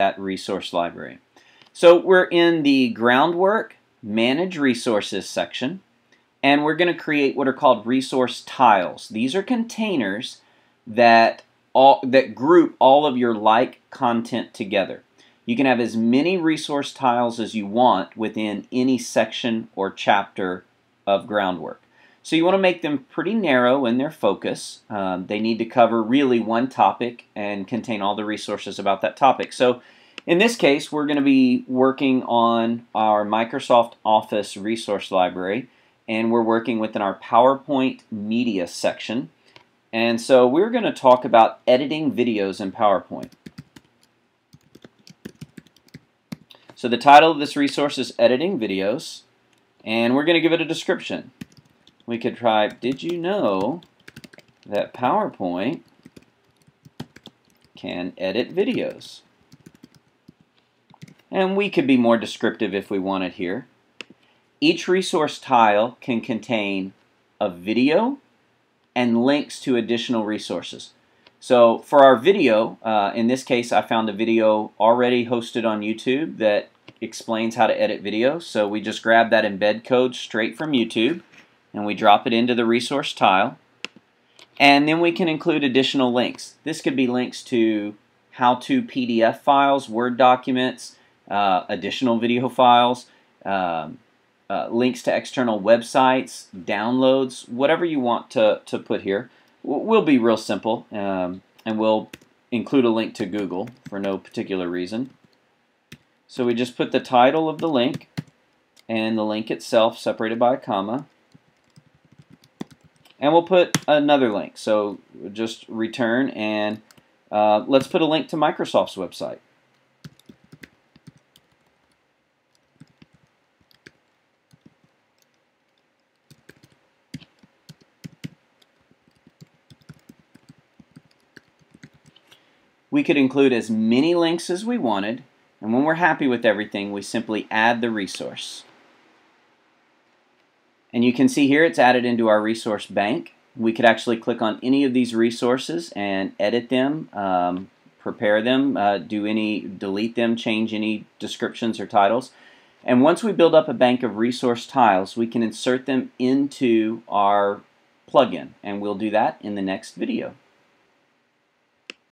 that resource library. So we're in the groundwork, manage resources section, and we're going to create what are called resource tiles. These are containers that all that group all of your like content together. You can have as many resource tiles as you want within any section or chapter of groundwork. So you want to make them pretty narrow in their focus. Um, they need to cover really one topic and contain all the resources about that topic. So in this case, we're going to be working on our Microsoft Office resource library, and we're working within our PowerPoint media section. And so we're going to talk about editing videos in PowerPoint. So the title of this resource is Editing Videos, and we're going to give it a description. We could try, did you know that PowerPoint can edit videos? And we could be more descriptive if we wanted here. Each resource tile can contain a video and links to additional resources. So for our video, uh, in this case I found a video already hosted on YouTube that explains how to edit videos. So we just grab that embed code straight from YouTube and we drop it into the resource tile. And then we can include additional links. This could be links to how-to PDF files, Word documents, uh, additional video files, um, uh, links to external websites, downloads, whatever you want to, to put here. We'll be real simple, um, and we'll include a link to Google for no particular reason. So we just put the title of the link and the link itself separated by a comma. And we'll put another link. So just return and uh, let's put a link to Microsoft's website. We could include as many links as we wanted, and when we're happy with everything, we simply add the resource. And you can see here it's added into our resource bank. We could actually click on any of these resources and edit them, um, prepare them, uh, do any, delete them, change any descriptions or titles. And once we build up a bank of resource tiles, we can insert them into our plugin, and we'll do that in the next video.